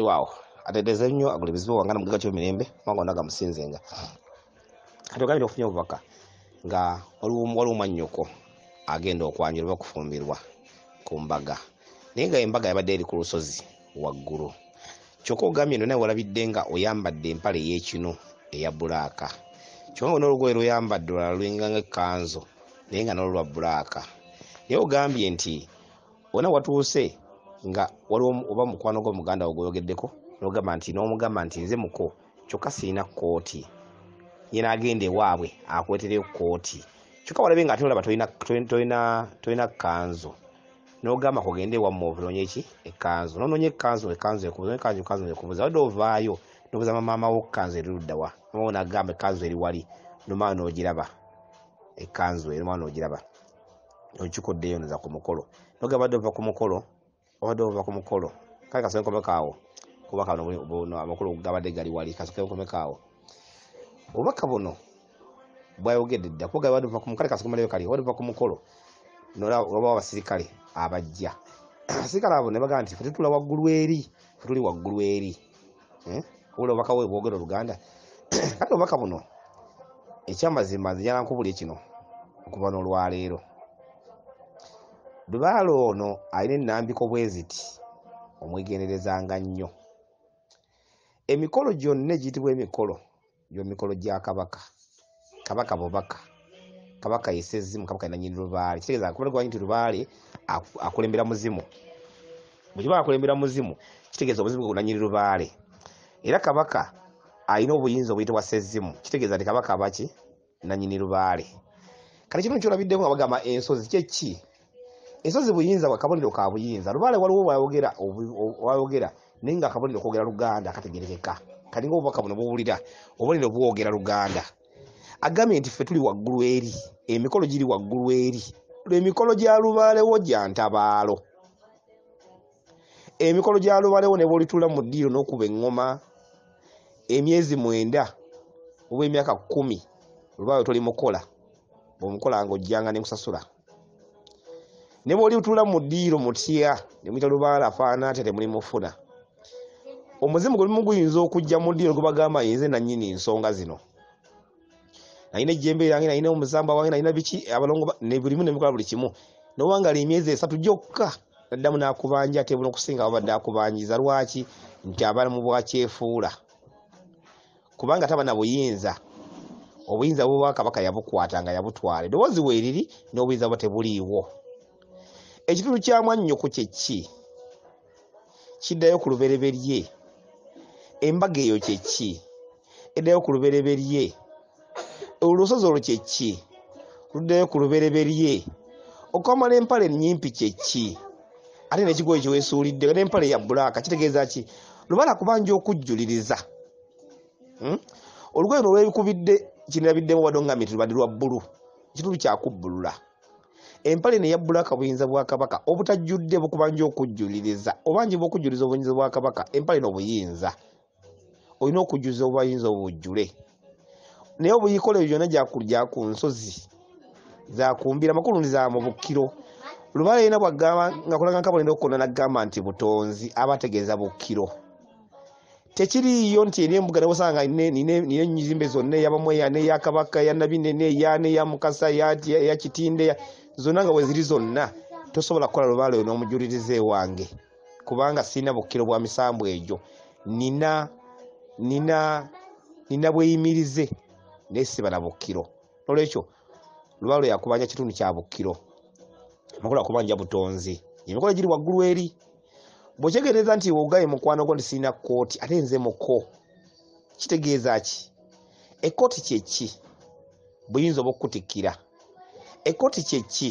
ewaawo ateteeza nnyo agula ebizibu wange na mugaga kyomirembe kubanga onaga musinzenga. Kati ogambire okufunye obubaka nga waliwo mwannyoko agenda okwanjula oba okufumbirwa ku mbaga. Naye nga embaga yabadde eri ku lusozi waggulu. Kyokka ogambye eno naye walabidde nga oyambadde empale ey'ekinu eya bulaaka kyokka nga n'olugoye luyambadde olala lulinganga ekkanzu naye nga nolwo lwa bulaaka naye ogambye nti wona watuuse nga waliwo oba mukwano gwo muganda wo gweyogeddeko nogamba nti n'omugamba nti nze muko kyokka sirina kooti ye n'agenda ewaabwe akwetereyo kooti kyokka walabe nga ate olaba tolina- tolina- tolina tolina kanzu nogamba kugende ewammwe ononye ki? Ekkanzu. Nononya ekkanzu ekkanzu ekkanzu ekkanzu ekubuza wadde ovaayo nobuza mamaama wo kanzu eri luddawa mama wo nagamba ekkanzu eri wali. Nomala nogiraba. Ekkanzu eri nomala nogiraba. Okikoddeyo noza ku mukolo. Nogamba badde ova ku mukolo obadde ova ku mukolo kale kasobe nkomekaawo kuba kano buli- buno amakulu gabadde gali wali kasobe nkomekaawo obubaka buno bwayogedde dda kuba gabadde ova ku mukale kasobe malayo kali obadde ova ku mukolo noba abasirikale abajja. Abasirikale abo ne bagamba nti fe tutula waggulu eri fe tuli waggulu eri. Eh? obula obubaka bwe bwogera oluganda. Kati obubaka buno ekyamazima nze njala nkubulye kino okuva n'olwaleero lubaale ono alina ennambiko bwe ziti omwegenderezanga nnyo. Emikolo gyonna egiyitibwa emikolo gyo mikolo gya kabaka kabaka bubaka kabaka yesezzimu kabaka yenanyini lubaale kitegeeza kubala gwanyi nti lubaale aku- akulembera muzimu. Bwekiba akulembera muzimu kitegeeza obuzimu bwe bunanyini lubaale. Era kabaka alina obuyinza obuyitibwa sezzimu kitegeeza nti kabaka abaki nanyini lubaale. Kati kino kyolabiddemu nga bagamba ensozi kyeki ensozi buyinza bwa kabonero ka buyinza. Lubaale waliwo wayogera naye nga akabonero kwogera luganda kategerekeka. Kati nga obubaka buno buwulira obubonero bwogera luganda. Agambye nti ffe tuli waggulu eri emikolo giri waggulu eri. Emikolo gya lubaalewo gya ntabaalo. Emikolo gya lubaalewo ne bwolitula mu ddiiro n'okuba eŋŋoma emyezi mwenda oba emyaka kkumi lubaale tolimukola bwemukola nga ojjanga nemusasula ne bwolitula mu ddiiro mutya ne muyita lubaale afaana ate temulimufuna omuzimu gwe lumu guyinza okujja mu ddiiro gubagamba yinze nanyini nsonga zino. Nalina ejjembe lyange nalina omusamba wange nalina biki abalongo ba- ne bulimu nemikola buli kimu. Nowangala emyezi esatu gyokka naddamu nakubanja ate buno okusinga babadde akubanjiza. Lwaki? Nti abalamu bwakyefuula kubanga taba na buyinza. Obuyinza bwe kabaka yabukwata nga yabutwala. Eddoboozi weeriri n'obuyinza bwa tebuliiwo ekitundu kya mwannyoko kye ki? Kiddayo ku lubereberye. Embaga eyo kye ki? Eddayo ku lubereberye. Olusozi olwo kye ki? Luddayo ku lubereberye. Okwambala empale ennyimpi kye ki? Ate n'ekigoye kyeweesuulidde n'empale ya bulaaka kitegeeza ki? Lubala kubanja okujjuliriza. Hmm? olugoye no olwebikubidde kinirabiddemu wadde ngambye nti lubadde lwa bbulu. Ekitundu kyakubbulula empale neya bulaaka buyinza bwa kabaka obutajjudde bukubanja okujjuliriza obangi bwokujjuliza obuyinza bwa kabaka empale n'obuyinza. Olina okujjuliza obuyinza obujjule. Naye obuyikolo ebyo byonna gyaku- nsozi zakumbira makulu ndi za mu bukkiro. Lubaale yina bwagamba nga kulaga nkabonera okukona nagamba nti butonzi aba ategeeza bukkiro. Tekiriiyo nti eri embuga nebosanga nina enyizimbe zonna eyabamu eya neya kabaka eya nabinene eya neya mukasa eya- kitinde zonna nga weziri zonna tosobola kukola lubaale oyo n'omujuliriza ewange kubanga sirina bukkiro bwa misambu egyo. Nina nina nina bweyimirize naye siba na bukkiro. Nolwekyo lubaale yakubanja kitundu kya bukkiro. Amakulu akubanja butonzi. Emikola giri waggulu eri. Bwekyegereza nti ogaye mukwano gwo ndisirina kooti ate nze muko kitegeeza ki? Ekooti kyeki buyinza obwokutikkira ekooti kyeki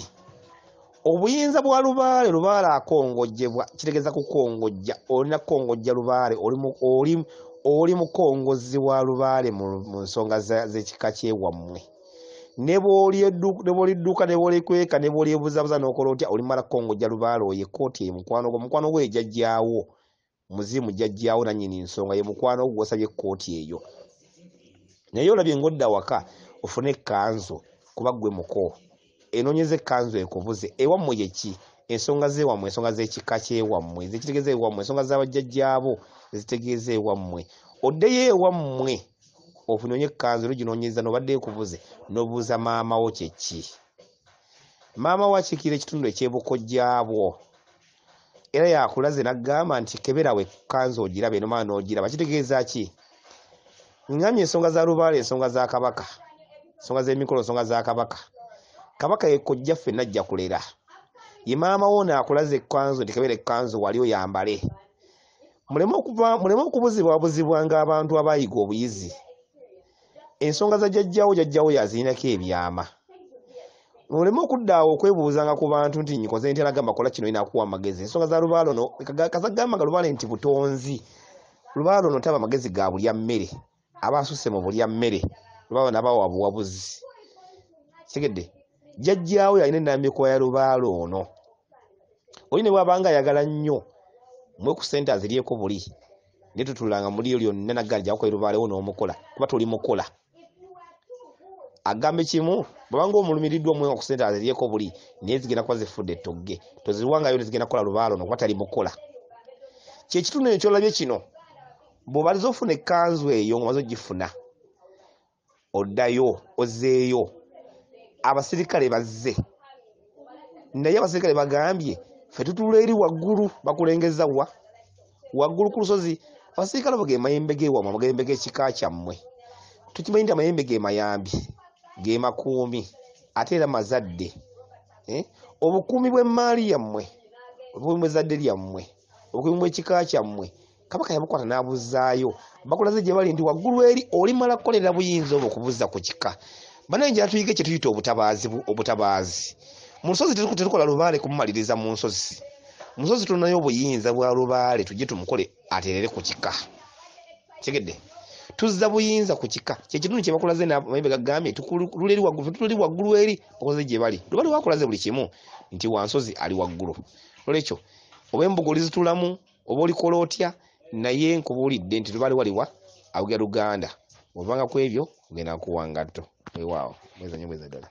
obuyinza bwa lubaale lubaale akongojjebwa kitegeeza kukongojja olina kukongojja lubaale oli mu- oli- oli mukongozi wa lubaale mu nsonga z'ekika kyewammwe ne bw'olidduka ne bw'olikweka ne bw'olyebuzabuza n'okola otya olimala kukongojja lubaale oyo ekooti ye mukwano gwo mukwano gwo ejjajjaawo muzimu jjajjaawo nannyini nsonga ye mukwano gwo gw'osabye ekooti eyo. Naye olabye ng'odda waka ofune ekkanzu kuba ggwe muko enoonyeza ekkanzu ekubuze ewammwe ye ki? Ensonga zeewammwe ensonga z'ekika kyewammwe ezekitegeeza ewammwe ensonga z'abajjajjaabo ezitegeeza ewammwe. Oddeyo ewammwe ofunyonye ekkanzu era oginoonyeza nobadde ekubuze n'obuuza maama wo kyeki maama wo akiikira ekitundu ekyebukojjaabwo era yakulaze n'aggamba nti keberawe ekkanzu ogirabe enomaa n'ogiraba. Kitegeeza ki? Ŋŋambye ensonga za lubaala ensonga za kabaka ensonga z'emikolo ensonga za kabaka kabaka yekojja ffenna ajja kulera. Ye maama wo naakulaza ekkanzu nti kebera ekkanzu wali oyambale. Muleme okubuzibwabuzibwa ng'abantu abaayiga obuyizi. Ensonga za jjajjawo jjajjawo yazirinako ebyama. Muleme okuddaawo okwebuuzanga ku bantu nti nyikoze ntya nagamba kola kino inakuwa amagezi. Ensonga za lubaala ono kasagamba nga lubaale nti butonzi. Lubaala ono taba amagezi ga bulya mmere. Aba asusse mu bulya mmere. Lubaala ono abawa buwabuzi. Tegedde jjajjaawo yalina enambikwa ya lubaala ono. Oli ne bwabanga ayagala nnyo mwe ku sente aziryeko buli naye tutulanga muri lyonna naggala jakukola lubaalewo n'omukola kuba toli mukola. Agambe kimu bwabanga omulumiriddwa omwe ku sente aziryeko buli naye zigenda kuba zifudde ettogge toziwangayo nezigenda kukola lubaala ono kuba tali mukola. Kyekitundu ekyo kyolabye kino bw'obaliza ofuna ekkanzu eyo nga maze ogifuna oddayo ozeeyo abasirikale bazze. Naye abasirikale bagambye ffe tutula eri waggulu bakulengeza wa? Waggulu ku lusozi abasirikale bo ge mayembe gewammwe amayembe g'ekika kyammwe. Tukimanyi nti amayembe ge mayambi ge makuumi ate era mazadde Eh? obukuumi bw'emmaali yammwe obukuumi bw'ezzadde lyammwe obukuumi bw'ekika kyammwe kabaka yabukwata n'abuzaayo bakulaze gye bali nti waggulu eri olimala kukolera buyinza obwo okubuzza ku kika banaye ngira tuyiga kye tuyita obutabaazi bu- obutabaazi. Mu nsozi tetukola lubaale kumumaliriza mu nsozi. Mu nsozi tunayo obuyinza bwa lubaale tujye tumukole aterere ku kika. Tegedde tuzza buyinza ku kika. Kyekitundu kye bakulaze namayembe gagambye eri waggulu eri bakoze gye bali. Lubaale wakulaze buli kimu nti wansozi ali waggulu. Olwekyo oba embuga olizitulamu oba olikola otya naye nkubuulidde nti lubaale waliwa awuga luganda ovanga ku ebyo ngenda kuwa ngatto 没玩哦，没人，也没人得了。